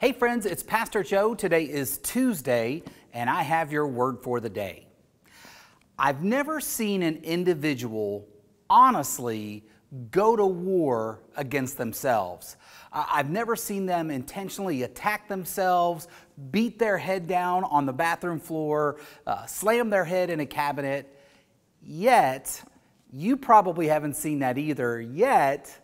Hey, friends, it's Pastor Joe. Today is Tuesday, and I have your word for the day. I've never seen an individual honestly go to war against themselves. I've never seen them intentionally attack themselves, beat their head down on the bathroom floor, uh, slam their head in a cabinet. Yet, you probably haven't seen that either. Yet,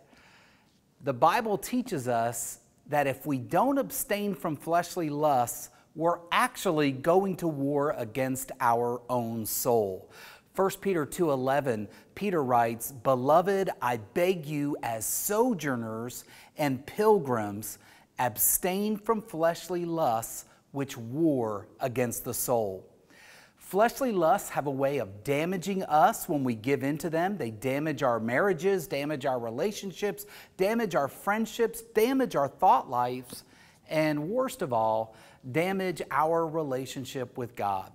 the Bible teaches us that if we don't abstain from fleshly lusts, we're actually going to war against our own soul. 1 Peter 2:11 Peter writes, "Beloved, I beg you as sojourners and pilgrims, abstain from fleshly lusts which war against the soul." Fleshly lusts have a way of damaging us when we give in to them. They damage our marriages, damage our relationships, damage our friendships, damage our thought lives, and worst of all, damage our relationship with God.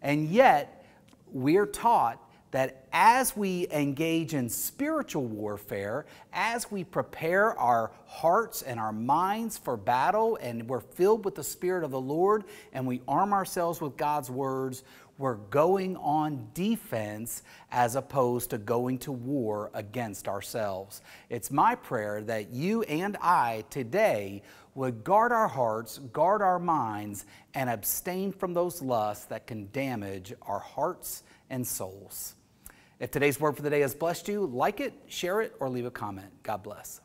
And yet, we're taught that as we engage in spiritual warfare, as we prepare our hearts and our minds for battle, and we're filled with the Spirit of the Lord, and we arm ourselves with God's words, we're going on defense as opposed to going to war against ourselves. It's my prayer that you and I today would guard our hearts, guard our minds, and abstain from those lusts that can damage our hearts and souls. If today's word for the day has blessed you, like it, share it, or leave a comment. God bless.